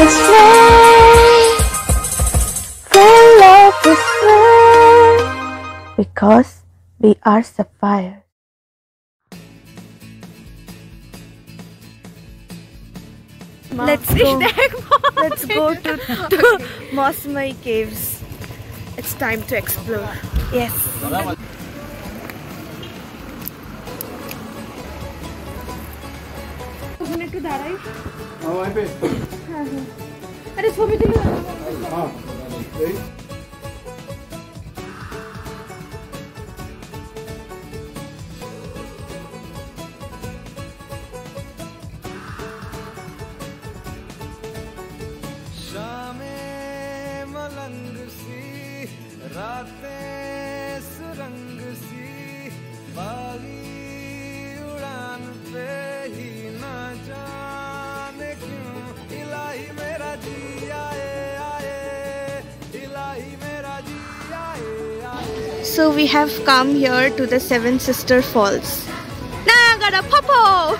is flame. Fill up this flame. Because we are SAP-fires. Let's go. Let's go to, to Mawsmai Caves. It's time to explore. Yes. আরে ছবি তুলে So we have come here to the Seven Sister Falls. Nagara Popo!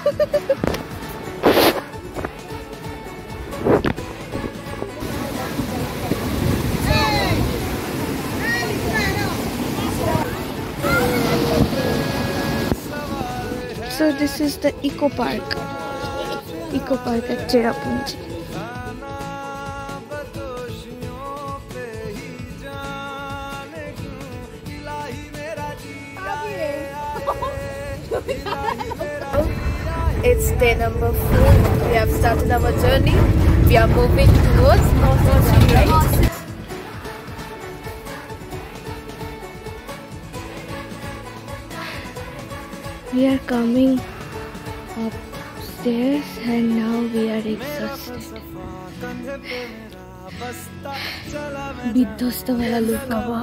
So this is the Eco Park. Eco Park at Cherrapunji. It's day number four. We have started our journey. We are moving towards North right? We are coming upstairs and now we are exhausted. বিধ্বস্ত वाला look বাবা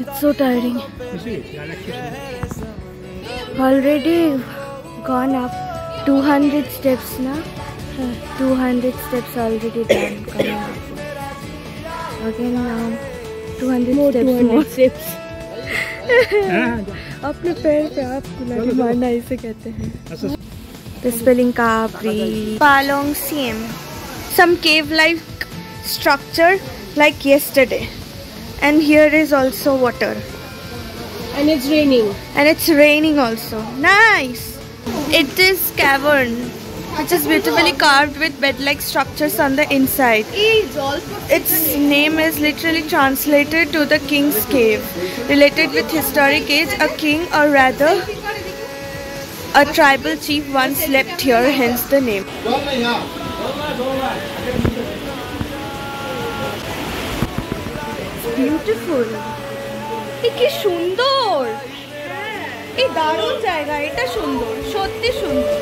It's so tiring. Already gone up 200 steps na. Uh, 200 steps already done coming up. Again now 200 steps more steps. अपने पैर पे आप कुल्हाड़ी मारना इसे कहते हैं The spelling Capri. Palong Siem. Some cave-like structure like yesterday. And here is also water. And it's raining. And it's raining also. Nice! It is cavern which is beautifully carved with bed-like structures on the inside. Its name is literally translated to the king's cave. Related with historic age, a king or rather a tribal chief once slept here, hence the name. Beautiful এ কি সুন্দর এই দারুণ জায়গা এটা সুন্দর সত্যি সুন্দর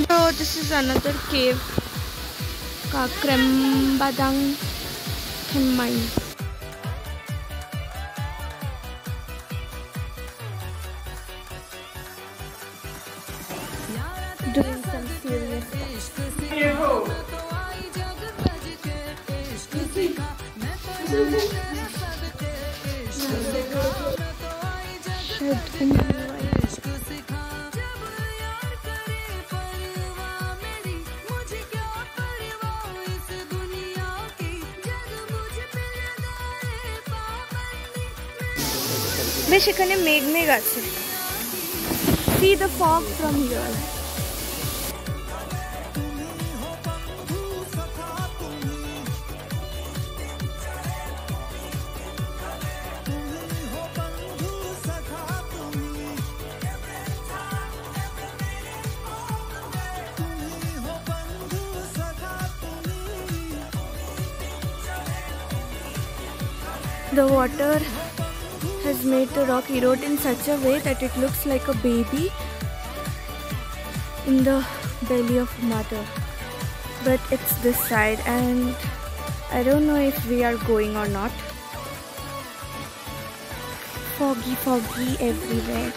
So this is another cave. Kakrembadang Hemmai. Doing some serious stuff. Shed in the light. বেশ এখানে মেঘ মেঘ আছে See the fog from here. The water has made the rock erode in such a way that it looks like a baby in the belly of mother. But it's this side and I don't know if we are going or not. Foggy, foggy everywhere.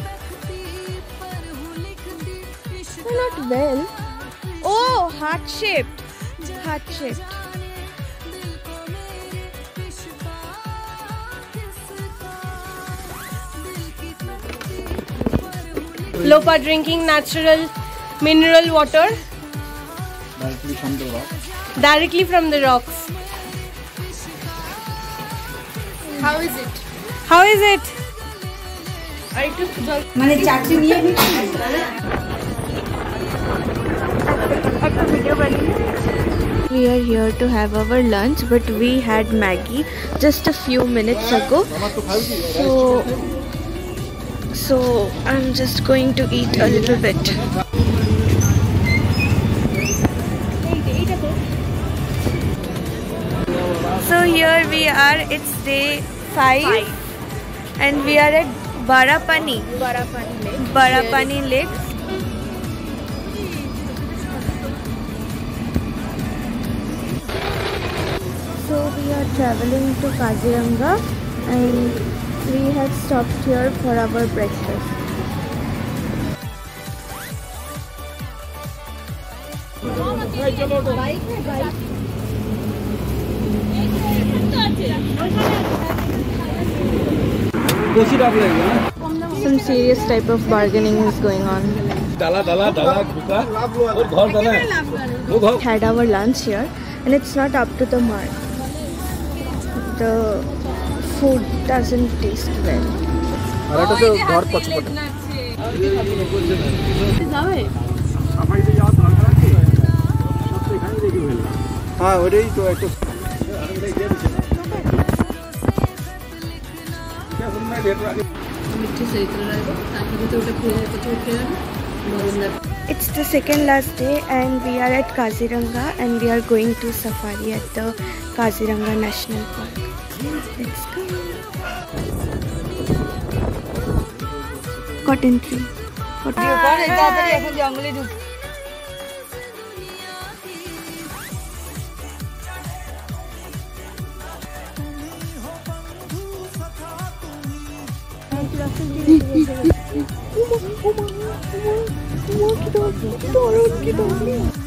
Not well. Oh, heart shaped. Heart shaped. Lopa drinking natural mineral water directly from the rock. directly from the rocks. How is it? How is it? We are here to have our lunch, but we had Maggi just a few minutes ago. So, so I'm just going to eat a little bit. So here we are. It's day five, and we are at Barapani. Barapani Lake. Barapani Lake. So we are traveling to Kaziranga and we had stopped here for our breakfast. Some serious type of bargaining is going on. Had our lunch here and it's not up to the mark. The food doesn't taste well. আর এটা তো ঘর পছপটে হ্যাঁ ওটাই তো একটু It's the second last day and we are at Kaziranga and we are going to safari at the Kaziranga National Park. Let's go. Cotton tree. Cotton tree. পরে তাড়াতাড়ি এখন জঙ্গলে ঢুক Oh my, oh my, oh my, oh my, oh my, oh my, oh my, oh my, oh my, oh my, oh my,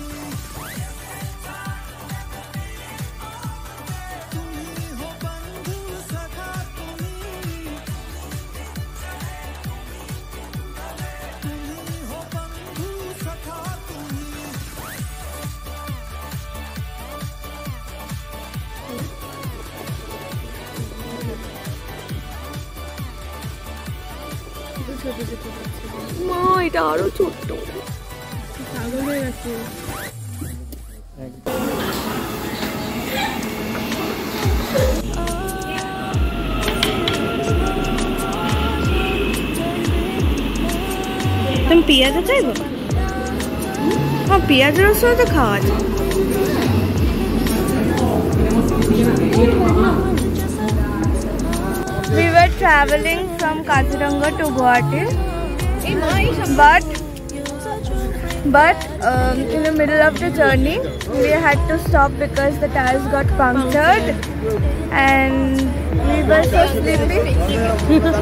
এটা আরো ছোট্ট তুমি পেঁয়াজও চাইবো হ্যাঁ পেঁয়াজ রসুন তো খাওয়া যায় We were traveling from Kaziranga to Guwahati, but but um, in the middle of the journey we had to stop because the tires got punctured and we were so sleepy.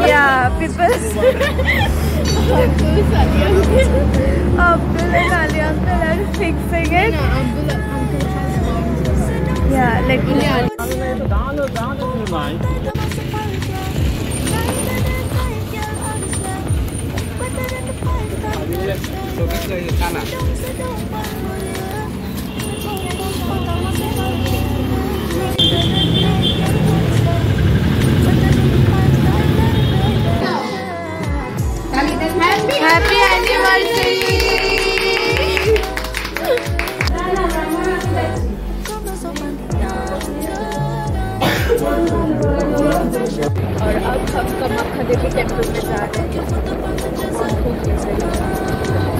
yeah, people. Abdul and Ali uncle are fixing it. Yeah, Đầu tiên.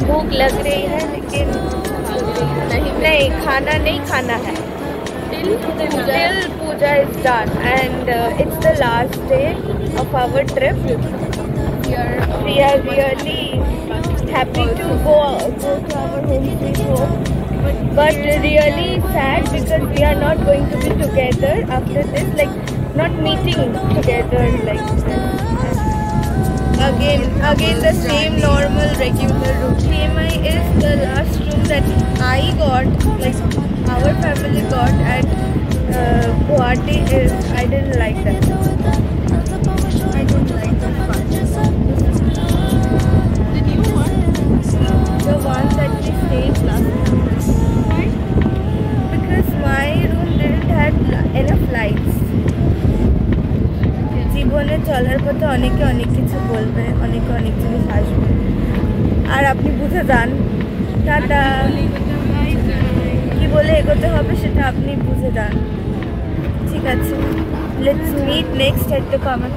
भूख लग रही है लेकिन नहीं नहीं खाना नहीं खाना है। Till puja is done and it's the last day of our trip we are really happy to go go to our home हो but really sad because we are not going to be together after this like not meeting together like again again the same normal regular room. TMI is the last room that I got like our family got at uh, Guwahati is I didn't like that. I didn't like that part. The new one? The one that we stayed last time. Because my room didn't have enough lights. জীবনে চলার পথে অনেকে অনেক কিছু বলবে, অনেকে অনেক জিনিস আসবে। আর আপনি বুঝে যান। টাটা। কি বলে এগোতে হবে সেটা আপনি বুঝে যান। ঠিক আছে। লেটস মিট নেক্সট একটা কমেন্ট